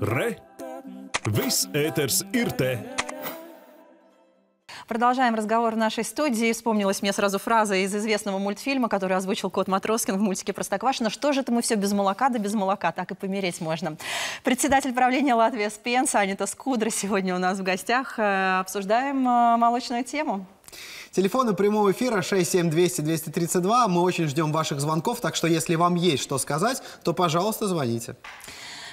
Re! Viss ir te! Продолжаем разговор в нашей студии. Вспомнилась мне сразу фраза из известного мультфильма, который озвучил Кот Матроскин в мультике «Простоквашино». Что же это мы все без молока, да без молока, так и помереть можно. Председатель правления Латвии Спенс Анита Скудра сегодня у нас в гостях. Э, обсуждаем э, молочную тему. Телефоны прямого эфира 67200-232. Мы очень ждем ваших звонков, так что если вам есть что сказать, то, пожалуйста, звоните.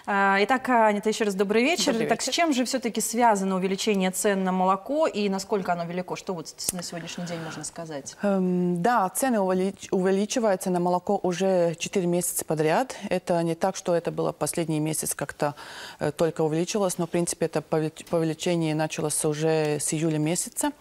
А, итак, Анита, еще раз добрый вечер. Добрый так вечер. с чем же все-таки связано увеличение цен на молоко и насколько оно велико? Что вот на сегодняшний день можно сказать? Эм, Да, цены увелич- увеличиваются на молоко уже 4 месяца подряд. Это не так, что это было последний месяц как-то э, только увеличилось, но в принципе это пове- увеличение началось уже с июля месяца.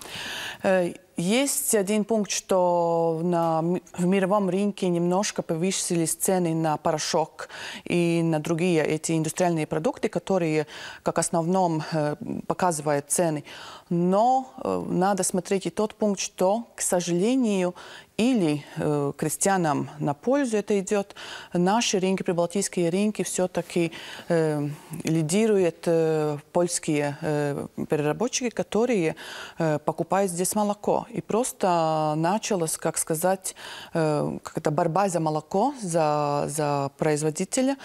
Э, Есть один пункт, что на, в мировом рынке немножко повысились цены на порошок и на другие эти индустриальные продукты, которые как основном э, показывают цены. Но э, надо смотреть и тот пункт, что, к сожалению, или э, крестьянам на пользу это идет. Наши рынки, прибалтийские рынки, все-таки э, лидируют э, польские э, переработчики, которые э, покупают здесь молоко. И просто началась, как сказать, э, как-то борьба за молоко, за, за производителя.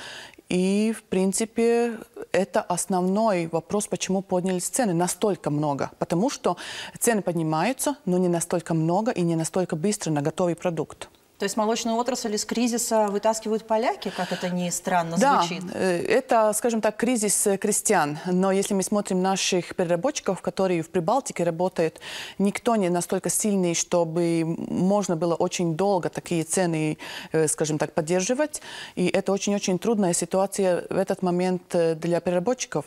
И, в принципе, это основной вопрос, почему поднялись цены настолько много. Потому что цены поднимаются, но не настолько много и не настолько быстро на готовый продукт. То есть молочную отрасль из кризиса вытаскивают поляки, как это ни странно Да, звучит? э, это, скажем так, кризис э, крестьян. Но если мы смотрим наших переработчиков, которые в Прибалтике работают, никто не настолько сильный, чтобы можно было очень долго такие цены, э, скажем так, поддерживать. И это очень-очень трудная ситуация в этот момент для переработчиков.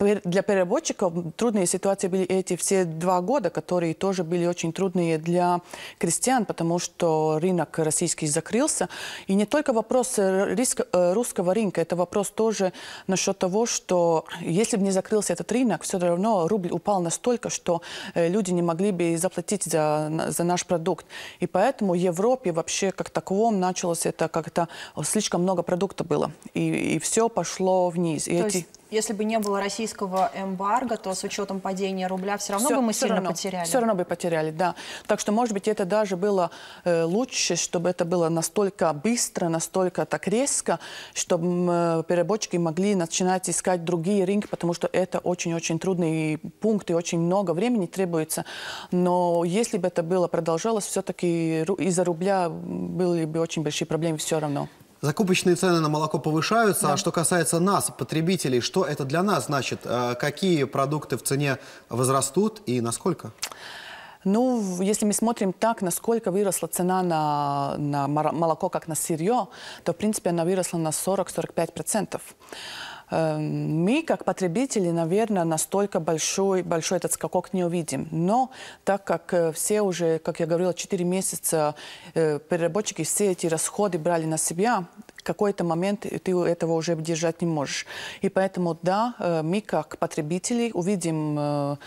Для переработчиков трудные ситуации были эти все два года, которые тоже были очень трудные для крестьян, потому что рынок российский закрылся. И не только вопрос э, риска- э, русского рынка, это вопрос тоже насчет того, что если бы не закрылся этот рынок, все равно рубль упал настолько, что э, люди не могли бы заплатить за, за наш продукт. И поэтому в Европе вообще как таковом началось это как-то слишком много продукта было. И, все пошло вниз. И То эти- есть, если бы не было российского эмбарго, то с учетом падения рубля все равно бы мы сильно равно, потеряли. Все равно бы потеряли, да. Так что, может быть, это даже было э, лучше, чтобы это было настолько быстро, настолько так резко, чтобы э, переработчики могли начинать искать другие рынки, потому что это очень-очень трудный пункт и очень много времени требуется. Но если бы это было продолжалось, все-таки из-за рубля были бы очень большие проблемы все равно. Закупочные цены на молоко повышаются, а что касается нас, потребителей, что это для нас значит? Э, Какие продукты в цене возрастут и насколько? Ну, если мы смотрим так, насколько выросла цена на, на молоко как на сырье, то, в принципе, она выросла на 40-45%. Эм, Мы, как потребители, наверное, настолько большой, большой этот скакок не увидим. Но так как э, все уже, как я говорила, 4 месяца э, переработчики все эти расходы брали на себя, какой-то момент ты этого уже держать не можешь. И поэтому, да, э, мы, как потребители, увидим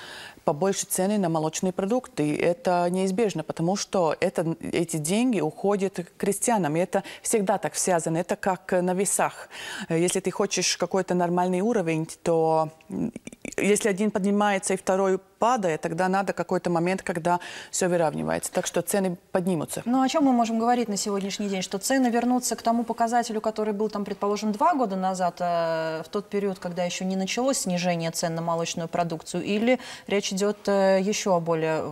побольше цены на молочные продукты. Это неизбежно, потому что это, эти деньги уходят к крестьянам. И это всегда так связано. Это как на весах. Если ты хочешь какой-то нормальный уровень, то если один поднимается и второй падает, тогда надо какой-то момент, когда все выравнивается. Так что цены поднимутся. Ну, о чем мы можем говорить на сегодняшний день? Что цены вернутся к тому показателю, который был там, предположим, два года назад, э, в тот период, когда еще не началось снижение цен на молочную продукцию, или речь идет э, еще о более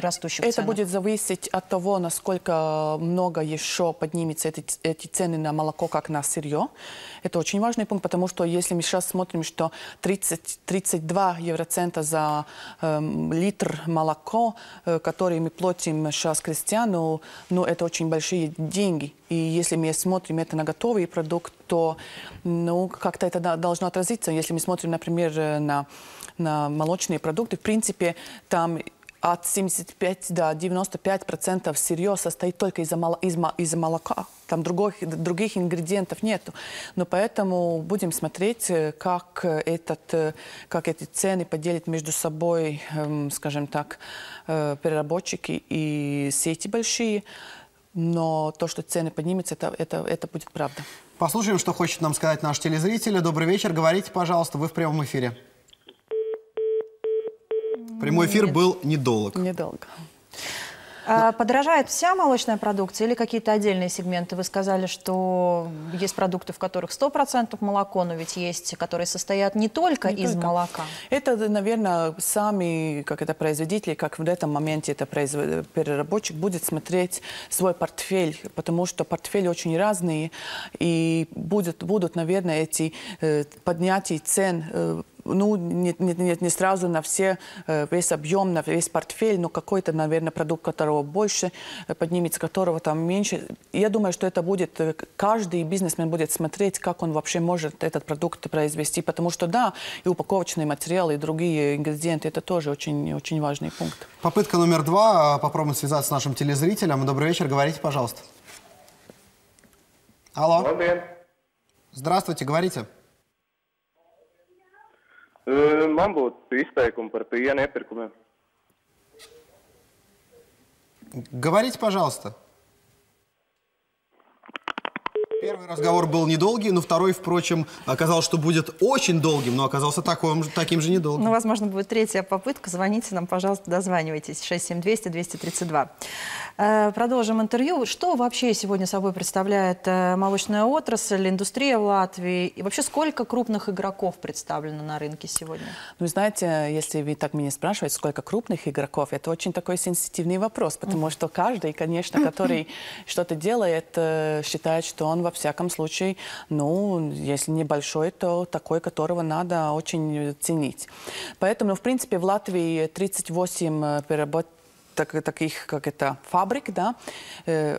растущих Это ценах? будет зависеть от того, насколько много еще поднимется эти, эти цены на молоко, как на сырье. Это очень важный пункт, потому что если мы сейчас смотрим, что 30-32 евроцента за эм, литр молоко, э, который мы платим сейчас крестьяну, ну, это очень большие деньги. И если мы смотрим это на готовый продукт, то ну, как-то это должно отразиться. Если мы смотрим, например, э, на, на молочные продукты, в принципе, там от 75 до 95 процентов сырье состоит только из, мол- из, из молока. Там других, других ингредиентов нету. Но поэтому будем смотреть, как, этот, как эти цены поделят между собой, эм, скажем так, э, переработчики и сети большие. Но то, что цены поднимутся, это, это, это будет правда. Послушаем, что хочет нам сказать наш телезритель. Добрый вечер. Говорите, пожалуйста, вы в прямом эфире. Прямой эфир Нет. был недолг. Недолго. А подорожает вся молочная продукция или какие-то отдельные сегменты? Вы сказали, что есть продукты, в которых 100% молоко, но ведь есть, которые состоят не только Не из только. молока. Это, наверное, сами, как это производители, как в этом моменте это производ- переработчик будет смотреть свой портфель, потому что портфели очень разные, и будет, будут, наверное, эти э, поднятия цен э, ну, не, не, не- не сразу на все, э, весь объем, на весь портфель, но какой-то, наверное, продукт, которого больше э, поднимется, которого там меньше. Я думаю, что это будет, э, каждый бизнесмен будет смотреть, как он вообще может этот продукт произвести, потому что, да, и упаковочные материалы, и другие ингредиенты, это тоже очень, очень важный пункт. Попытка номер два. Попробуем связаться с нашим телезрителем. Добрый вечер. Говорите, пожалуйста. Алло. Здравствуйте, говорите. Uh, Man būtu izteikumi par piena iepirkumiem. Говорите, пожалуйста. Первый разговор был недолгий, но второй, впрочем, оказалось, что будет очень долгим, но оказался таким, же- таким же недолгим. Ну, возможно, будет третья попытка. Звоните нам, пожалуйста, дозванивайтесь. 67200-232. Э, Продолжим интервью. Что вообще сегодня собой представляет э, молочная отрасль, индустрия в Латвии? И вообще, сколько крупных игроков представлено на рынке сегодня? Ну, знаете, если вы так меня спрашиваете, сколько крупных игроков, это очень такой сенситивный вопрос, потому что каждый, конечно, который что-то делает, э, считает, что он во всяком случае, ну, если небольшой, то такой, которого надо очень ценить. Поэтому, в принципе, в Латвии 38 э, переработ- так- таких, как это, фабрик, да, Э,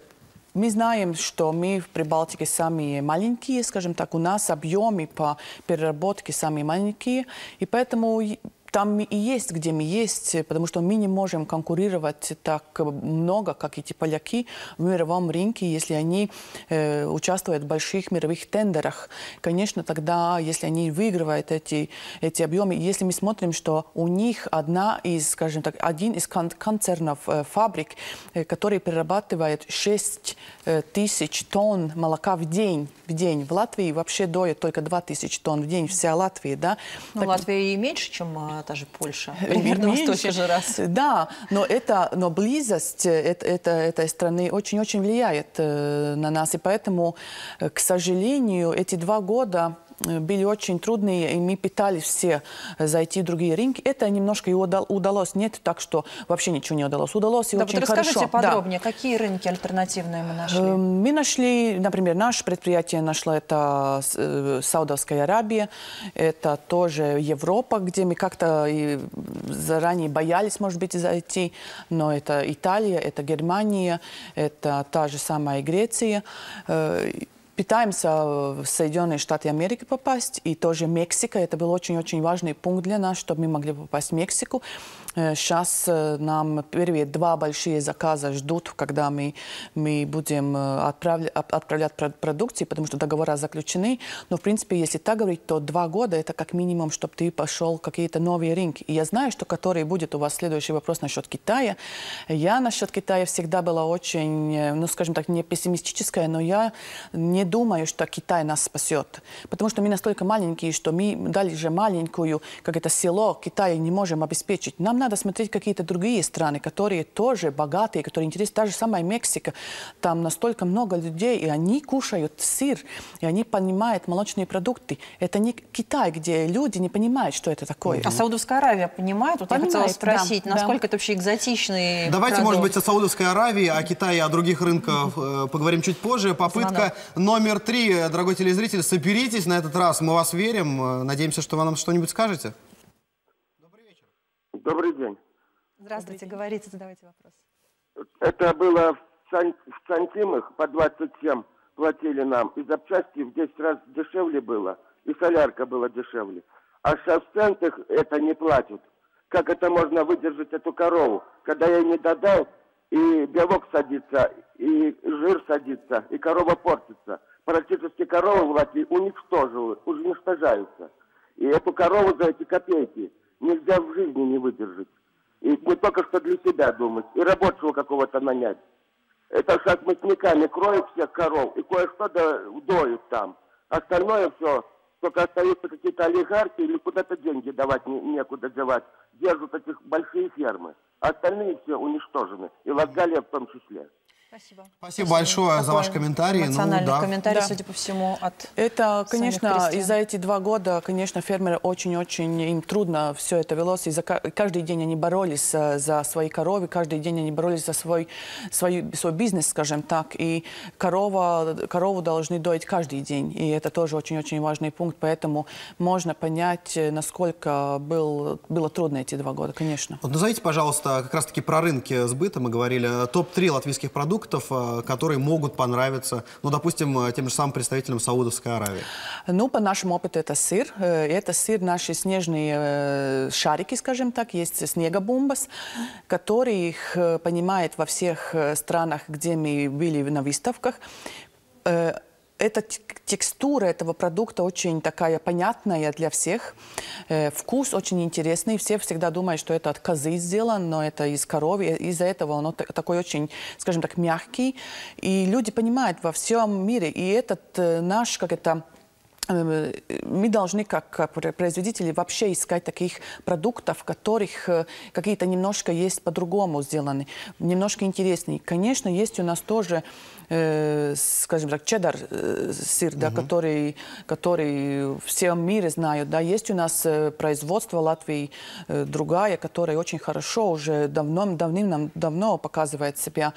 мы знаем, что мы в Прибалтике самые маленькие, скажем так, у нас объемы по переработке самые маленькие, и поэтому там и есть, где мы есть, потому что мы не можем конкурировать так много, как эти поляки в мировом рынке, если они э, участвуют в больших мировых тендерах. Конечно, тогда, если они выигрывают эти, эти объемы, если мы смотрим, что у них одна из, скажем так, один из кон- концернов, э, фабрик, э, который перерабатывает 6 э, тысяч тонн молока в день, в день. В Латвии вообще доят только 2 тысячи тонн в день, вся Латвия, да. Ну, Так- Латвия и меньше, чем а, та же Польша. Примерно в Меньше. столько же раз. Да, но, это, но близость это, это- этой страны очень-очень влияет э, на нас. И поэтому, э, к сожалению, эти два года были очень трудные, и мы пытались все э, зайти в другие рынки. Это немножко и удал- удалось. Нет так, что вообще ничего не удалось. Удалось и Да, очень вот расскажите хорошо. Да. подробнее, какие рынки альтернативные мы нашли? Эм, Мы нашли, например, наше предприятие нашло это э, Саудовская Аравия, это тоже Европа, где мы как-то заранее боялись, может быть, зайти, но это Италия, это Германия, это та же самая Греция. Э, Пытаемся в Соединенные Штаты Америки попасть, и тоже Мексика. Это был очень-очень важный пункт для нас, чтобы мы могли попасть в Мексику. Э, Сейчас э, нам первые два большие заказа ждут, когда мы, мы будем э, отправля- от- отправлять прод- продукции, потому что договора заключены. Но, в принципе, если так говорить, то два года – это как минимум, чтобы ты пошел какие-то новые рынки. И я знаю, что который будет у вас следующий вопрос насчет Китая. Я насчет Китая всегда была очень, э, ну, скажем так, не пессимистическая, но я не думаю, что Китай нас спасет. Потому что мы настолько маленькие, что мы дали же маленькую, как это село Китая не можем обеспечить. Нам надо смотреть какие-то другие страны, которые тоже богатые, которые интересны. Та же самая Мексика. Там настолько много людей, и они кушают сыр, и они понимают молочные продукты. Это не Китай, где люди не понимают, что это такое. А Саудовская Аравия понимает? Вот я хотела Понимает, да, спросить, да. насколько это вообще экзотичный Давайте, продукт? может быть, о Саудовской Аравии, о Китае, о других рынках э, поговорим чуть позже. Попытка номер три. Дорогой телезритель, соберитесь на этот раз. Мы вас верим. Э, Надеемся, что вы нам что-нибудь скажете. Добрый день. Здравствуйте, говорите, задавайте вопрос. Это было в, Сан- в Сантимах по 27 платили нам. И запчасти в 10 раз дешевле было. И солярка была дешевле. А сейчас в центах это не платят. Как это можно выдержать эту корову? Когда я ей не додал, и белок садится, и жир садится, и корова портится. Практически коровы в Латвии уничтоживают, уничтожаются. И эту корову за эти копейки нельзя в жизни не выдержать. И не только что для себя думать, и рабочего какого-то нанять. это шахматниками кроют всех коров и кое-что доют там. Остальное все, только остаются какие-то олигархи или куда-то деньги давать не, некуда девать. Держат этих большие фермы. Остальные все уничтожены. И Латгалия в том числе. Спасибо. Спасибо большое Такой за ваш комментарий. Ну эмоциональный ну, да. комментарий, да. судя по всему, от Это, конечно, и за эти два года, конечно, фермеры очень-очень, им трудно все это велось. И за, каждый день они боролись за, за свои коровы, каждый день они боролись за свой, свой, свой бизнес, скажем так. И корова, корову должны доить каждый день. И это тоже очень-очень важный пункт. Поэтому можно понять, насколько был, было трудно эти два года, конечно. Вот назовите, пожалуйста, как раз-таки про рынки сбыта мы говорили. Топ-3 латвийских продуктов продуктов, э, которые могут понравиться, ну, допустим, э, тем же самым представителям Саудовской Аравии? Ну, по нашему опыту это сыр. Э, это сыр наши снежные шарики, скажем так, есть снегобомбас, который их понимает во всех странах, где мы были на выставках эта текстура этого продукта очень такая понятная для всех. Э, вкус очень интересный. Все всегда думают, что это от козы сделано, но это из коровы. Из-за этого он такой очень, скажем так, мягкий. И люди понимают во всем мире. И этот э, наш, как это, э, мы должны, как производители, вообще искать таких продуктов, которых какие-то немножко есть по-другому сделаны, немножко интереснее. Конечно, есть у нас тоже э, скажем так, чеддер э, сыр, да, который, который все в мире знают. Да. Есть у нас э, производство Латвии э, другая, которая очень хорошо уже давно, давным-давно показывает себя.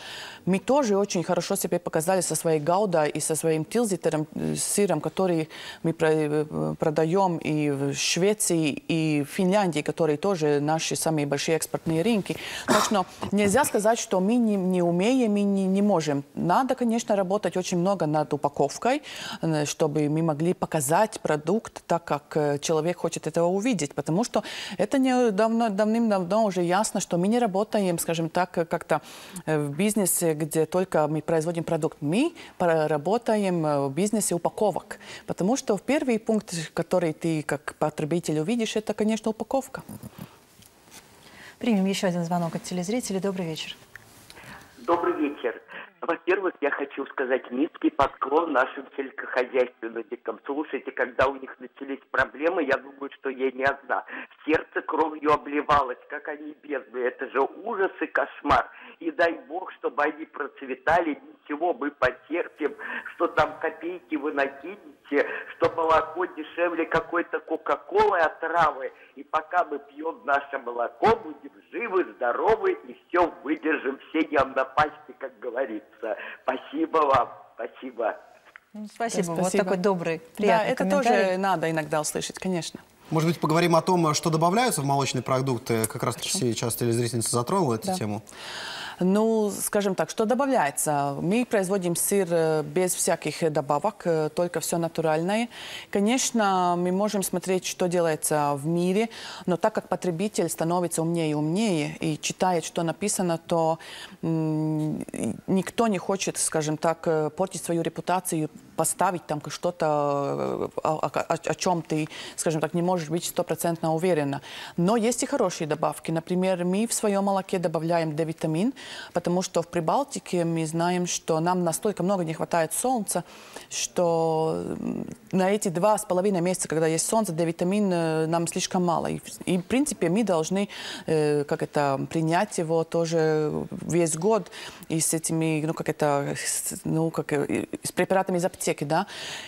Мы тоже очень хорошо себя показали со своей Гауда и со своим Тилзитером, сыром, который мы про, продаем и в Швеции, и в Финляндии, которые тоже наши самые большие экспортные рынки. Так что нельзя сказать, что мы не, не умеем, мы не, не можем. Надо, конечно, работать очень много над упаковкой, э, чтобы мы могли показать продукт так, как э, человек хочет этого увидеть. Потому что это не давно, давным-давно уже ясно, что мы не работаем, скажем так, как-то э, в бизнесе, где только мы производим продукт. Мы работаем в бизнесе упаковок. Потому что в первый пункт, который ты как потребитель увидишь, это, конечно, упаковка. Примем еще один звонок от телезрителей. Добрый вечер. Добрый вечер. Во-первых, я хочу сказать низкий поклон нашим сельскохозяйственникам. Слушайте, когда у них начались проблемы, я думаю, что я не одна. Сердце кровью обливалось, как они бедные. Это же ужас и кошмар. И дай бог, чтобы они процветали. Ничего, мы потерпим, что там копейки вы накинете, что молоко дешевле какой-то кока-колы отравы. И пока мы пьем наше молоко, будем живы, здоровы и все выдержим, все не напасти, как говорится. Спасибо вам, спасибо. Ну, спасибо. спасибо. Вот такой добрый, приятный Да, это тоже надо иногда услышать, конечно. Может быть, поговорим о том, что добавляются в молочные продукты. Как раз сейчас телезрительница затронула эту да. тему. Ну, скажем так, что добавляется? Мы производим сыр э, без всяких добавок, э, только все натуральное. Конечно, мы можем смотреть, что делается в мире, но так как потребитель становится умнее и умнее и читает, что написано, то никто не хочет, скажем так, э, портить свою репутацию поставить там что-то, о, о, о чем ты, скажем так, не можешь быть стопроцентно уверена. Но есть и хорошие добавки. Например, мы в своем молоке добавляем D-витамин, потому что в Прибалтике мы знаем, что нам настолько много не хватает солнца, что на эти два с половиной месяца, когда есть солнце, D-витамин э, нам слишком мало. И, и, в принципе, мы должны э, как это, принять его тоже весь год и с этими, ну, как это, ну, как, э, с препаратами из аптеки да.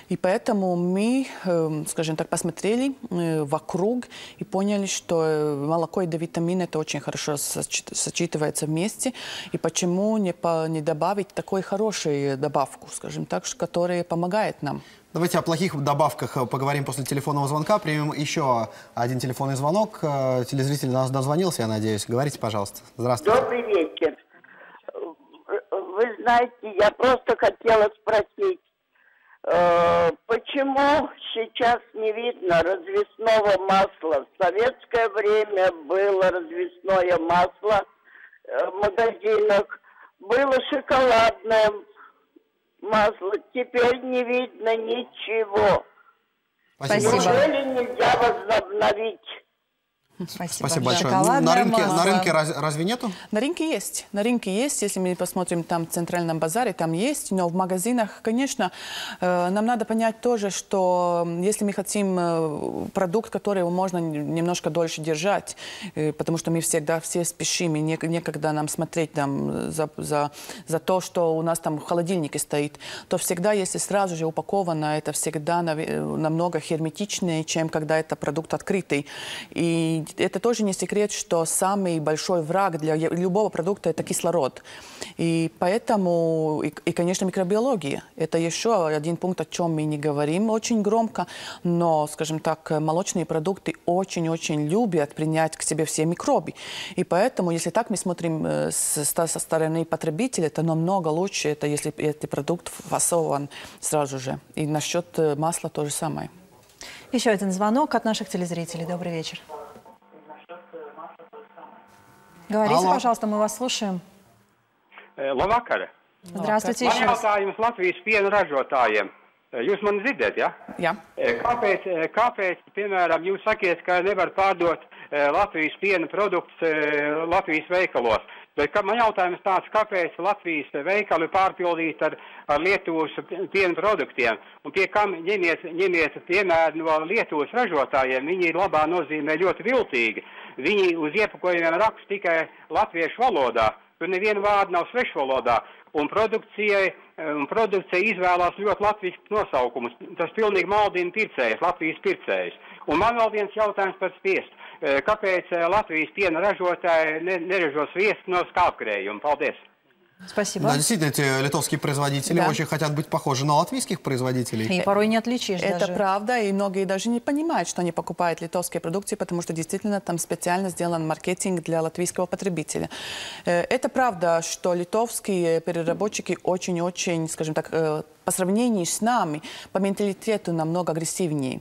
И поэтому мы, эм, скажем так, посмотрели э, вокруг и поняли, что э, молоко и витамины это очень хорошо сочетывается вместе. И почему не, по, не добавить такой хорошей добавку, скажем так, которая помогает нам. Давайте о плохих добавках э, поговорим после телефонного звонка. Примем еще один телефонный звонок. Телезритель нас дозвонился, я надеюсь. Говорите, пожалуйста. Здравствуйте. Добрый вечер. Вы знаете, я просто хотела спросить, Э, почему сейчас не видно развесного масла? В советское время было развесное масло э, магазинах, было шоколадное масло, теперь не видно ничего. Спасибо. Неужели нельзя возобновить? Спасибо, Спасибо большое. Ну, Шоколадное на рынке, масло. на рынке раз- разве нету? На рынке есть. На рынке есть. Если мы посмотрим там в центральном базаре, там есть. Но в магазинах, конечно, э, нам надо понять тоже, что если мы хотим э, продукт, который можно немножко дольше держать, э, потому что мы всегда все спешим, и нек- некогда нам смотреть там за, за, за то, что у нас там в холодильнике стоит, то всегда, если сразу же упаковано, это всегда намного герметичнее, чем когда это продукт открытый. И это тоже не секрет, что самый большой враг для любого продукта – это кислород. И поэтому, и, и, конечно, микробиология. Это еще один пункт, о чем мы не говорим очень громко, но, скажем так, молочные продукты очень-очень любят принять к себе все микробы. И поэтому, если так мы смотрим э, с- ста- со стороны потребителя, это намного лучше, это если этот продукт фасован сразу же. И насчет э, масла то же самое. Еще один звонок от наших телезрителей. Добрый вечер. Говорите, Алло. пожалуйста, мы вас слушаем. Eh, Labvakar! Здравствуйте Man еще раз. jautājums Latvijas piena ražotājiem. Eh, Jūs mani dzirdat, ja? Jā. Eh, Kāpēc, eh, kāpēc, piemēram, jūs sakiet, ka nevar pārdot eh, Latvijas piena produktus eh, Latvijas veikalos? Bet kā, man jautājums tāds, kāpēc Latvijas veikali pārpildīti ar, ar Lietuvas piena produktiem? Un pie kam ņemiet, ņemiet piemēru no Lietuvas ražotājiem? Viņi labā nozīmē ļoti viltīgi. Viņi uz iepakojumiem raksta tikai latviešu valodā. Tur neviena vārda nav svešvalodā. Un produkcijai, un produkcija izvēlās ļoti latviešu nosaukumus. Tas pilnīgi maldina pircējus, Latvijas pircējus. Un man vēl viens jautājums par spiestu. Eh, Kāpēc eh, Latvijas piena ražotāji ne, neražo sviestu no skāpkrējuma? Paldies! Спасибо. Да, действительно, эти литовские производители Да. очень хотят быть похожи на латвийских производителей. И порой не отличишь Это даже. правда, и многие даже не понимают, что они покупают литовские продукции, потому что действительно там специально сделан маркетинг для латвийского потребителя. Э, Это правда, что литовские переработчики очень-очень, скажем так, э, по сравнению с нами, по менталитету намного агрессивнее.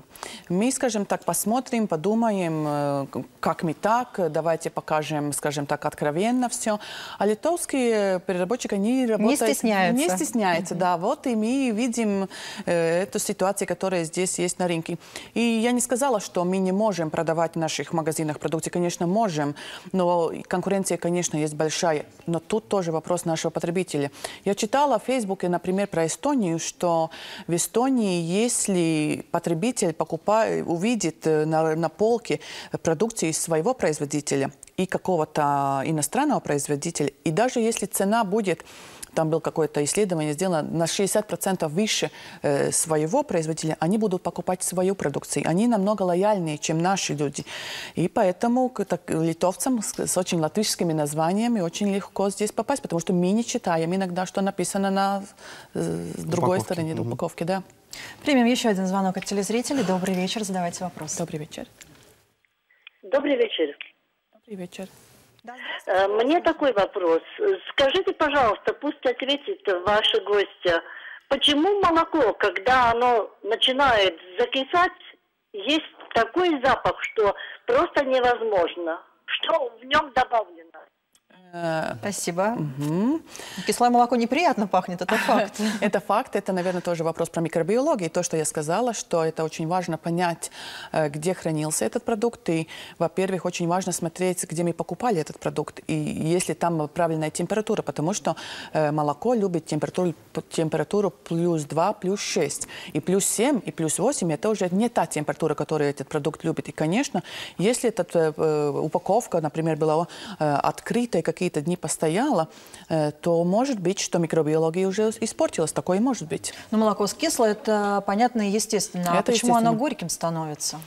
Мы, скажем так, посмотрим, подумаем, э, как мы так, давайте покажем, скажем так, откровенно все. А литовские переработчики, они работают... стесняются. Не стесняются, да. Вот и мы видим э, эту ситуацию, которая здесь есть на рынке. И я не сказала, что мы не можем продавать в наших магазинах продукты. Конечно, можем, но конкуренция, конечно, есть большая. Но тут тоже вопрос нашего потребителя. Я читала в Фейсбуке, например, про Эстонию, что в Эстонии, если потребитель покупает, увидит э, на, на полке продукцию своего производителя и какого-то иностранного производителя, и даже если цена будет там было какое-то исследование сделано на 60% выше э, своего производителя, они будут покупать свою продукцию. Они намного лояльнее, чем наши люди. И поэтому к так, литовцам с, с очень латышскими названиями очень легко здесь попасть, потому что мы не читаем иногда, что написано на э, другой Упаковке. стороне Мгм. упаковки. Да. Примем еще один звонок от телезрителей. Добрый вечер, задавайте вопрос. Добрый вечер. Добрый вечер. Добрый вечер. Э, Мне такой вопрос. Скажите, пожалуйста, пусть ответит ваша гостья, почему молоко, когда оно начинает закисать, есть такой запах, что просто невозможно? Что в нем добавлено? Э, Спасибо. Кислое молоко неприятно пахнет, это факт. Это факт, это, наверное, тоже вопрос про микробиологию. То, что я сказала, что это очень важно понять, э, где хранился этот продукт. И, во-первых, очень важно смотреть, где мы покупали этот продукт. И если там правильная температура, потому что э, молоко любит температуру, температуру плюс 2, плюс 6. И плюс 7, и плюс 8 это уже не та температура, которую этот продукт любит. И, конечно, если эта упаковка, например, была открытой, какие-то дни постояла, э, то может быть, что микробиология уже испортилась. Такое может быть. Но молоко скисло, это понятно и естественно. а Это почему оно естественно. горьким становится?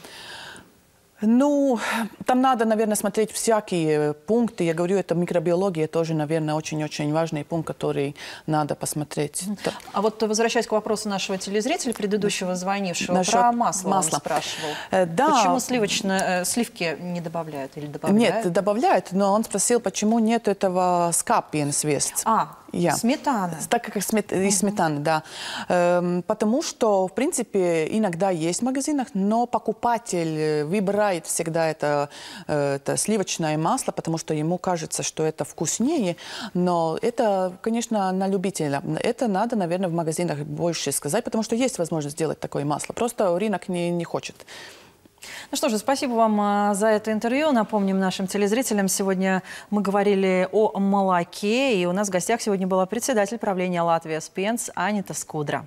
Ну, там надо, наверное, смотреть всякие пункты. Я говорю, это микробиология тоже, наверное, очень-очень важный пункт, который надо посмотреть. Да. А вот возвращаясь к вопросу нашего телезрителя, предыдущего звонившего, Насчет про масло, масла. он спрашивал. Э, да. Почему сливочное, э, сливки не добавляют или добавляют? Нет, добавляют, но он спросил, почему нет этого скапиен свест. А, Я. сметана. Так как смет... из сметаны, да. Эм, потому что, в принципе, иногда есть в магазинах, но покупатель э, выбирает всегда это, э, это сливочное масло, потому что ему кажется, что это вкуснее. Но это, конечно, на любителя. Это надо, наверное, в магазинах больше сказать, потому что есть возможность сделать такое масло. Просто рынок не, не хочет. Ну что же, спасибо вам а, за это интервью. Напомним нашим телезрителям, сегодня мы говорили о молоке, и у нас в гостях сегодня была председатель правления Латвии Спенс Анита Скудра.